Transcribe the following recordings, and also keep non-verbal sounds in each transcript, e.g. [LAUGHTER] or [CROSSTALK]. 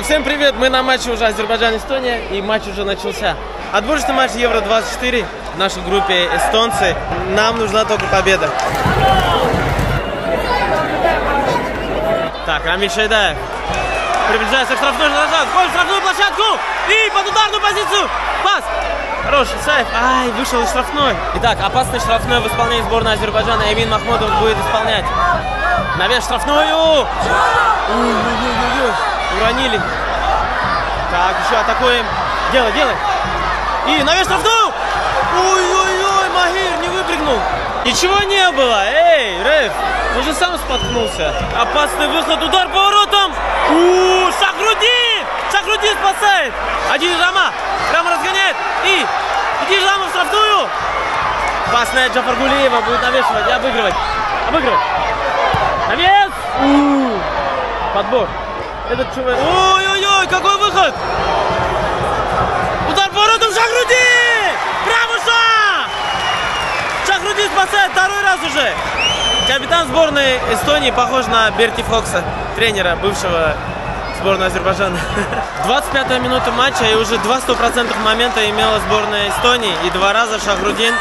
Итак, всем привет! Мы на матче уже Азербайджан-Эстония, и матч уже начался. Отборочный матч Евро-24 в нашей группе эстонцы. Нам нужна только победа. Так, Рамиль Шайдаев. Приближается к штрафной назад, входит в штрафную площадку и под ударную позицию. Пас! Хороший сайф. Ай, вышел из штрафной. Итак, опасный штрафной в исполнении сборной Азербайджана. Эмин Махмудов будет исполнять. Навес штрафную. Ой-ой-ой-ой. Уронили. Так, еще атакуем. Делай, делай. И навес штрафную. Ой-ой-ой, Махир не выпрыгнул. Ничего не было. Эй, Рейф, он же сам споткнулся. Опасный выход, удар по воротам. У, Шахрудин! Шахрудин спасает. Один Рама. Рама разгоняет. И иди Рама в штрафную. Опасная Джафар Гулиева будет навешивать и обыгрывать. Обыгрывать. Навес! У, подбор. Этот человек. Ой-ой-ой, какой выход! Удар по воротам Шахрудин! Браво, Шах! Шахрудин спасает второй раз уже. Капитан сборной Эстонии похож на Берти Фокса, тренера бывшего сборной Азербайджана. [LAUGHS] 25-я минута матча и уже два стопроцентных момента имела сборная Эстонии. И два раза Шахрудин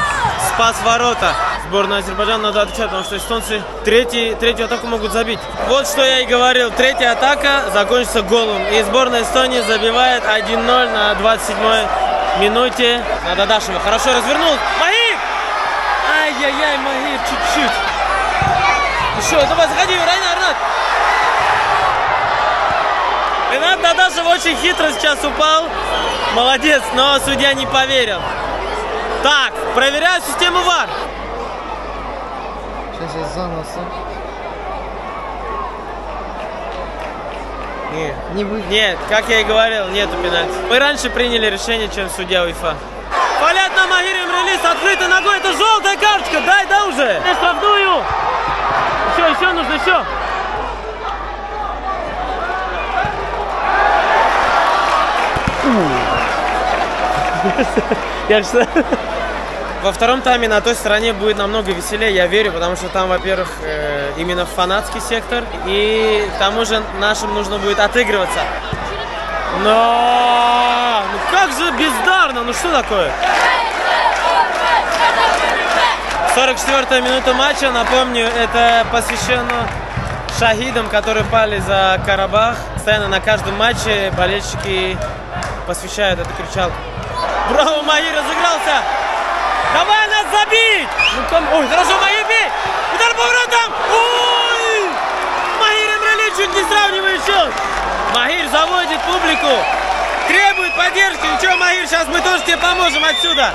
спас ворота. Сборная Азербайджана надо отвечать, потому что эстонцы третий, третью атаку могут забить. Вот что я и говорил. Третья атака закончится голом. И сборная Эстонии забивает 1-0 на 27-й минуте. На Дадашева. Хорошо развернул. Магир! Ай-яй-яй, Магир, чуть-чуть. Еще, давай, заходи, Райна, Ренат. Ренат Дадашев очень хитро сейчас упал. Молодец, но судья не поверил. Так, проверяю систему ВАР. Сейчас я заноса. Нет. Не вы. Нет, как я и говорил, нету пенальти. Мы раньше приняли решение, чем судья УЕФА. Фалят на Магирем релиз, открытой ногой, это желтая карточка, дай, да уже. Штрафную. Еще, еще нужно, еще. [LAUGHS] Я что? Во втором тайме на той стороне будет намного веселее, я верю, потому что там, во-первых, э, именно фанатский сектор, и к тому же нашим нужно будет отыгрываться. Но ну как же бездарно, ну что такое? 44-я минута матча, напомню, это посвящено шахидам, которые пали за Карабах. Постоянно на каждом матче болельщики посвящают эту кричалку. Браво, Маир разыгрался! Давай нас забить! Ну, ком... Ой, хорошо, бей! Удар по воротам! Ой! Махир Эмрели чуть не сравнивает счет! Махир заводит публику! Требует поддержки! Ничего, Махир, сейчас мы тоже тебе поможем отсюда!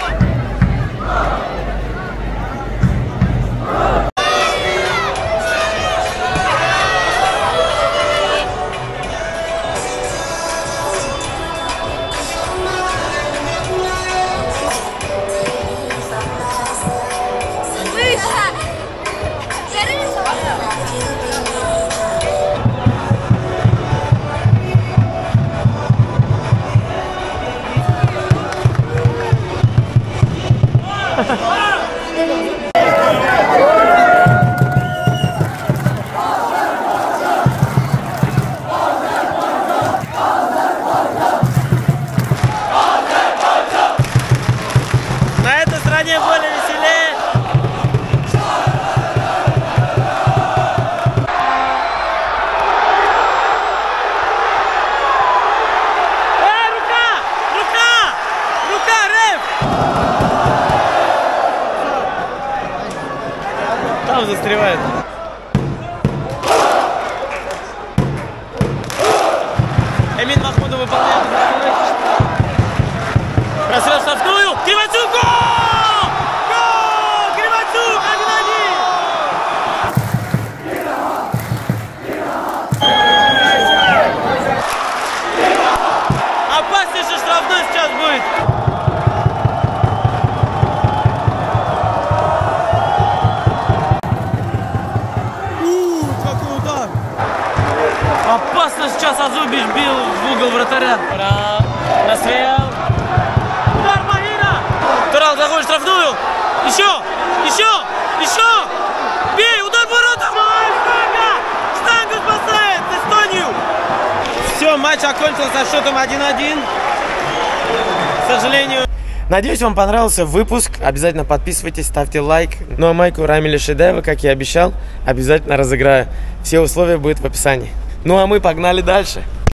На этой стороне более веселее. Эй, рука! Рука! Рука, Рэп! Там застревает. Эмин Махмудов выполняет сейчас Азубич бил в угол вратаря. Ура! Настрел. Удар Магира! Турал заходит в штрафную. Еще! Еще! Еще! Бей! Удар по воротам! Ой, штанга! Штанга спасает Эстонию! Все. Матч окончился счетом 1-1. К сожалению. Надеюсь, вам понравился выпуск. Обязательно подписывайтесь, ставьте лайк. Ну а майку Рамиля Шедева, как я обещал, обязательно разыграю. Все условия будут в описании. Ну а мы погнали дальше.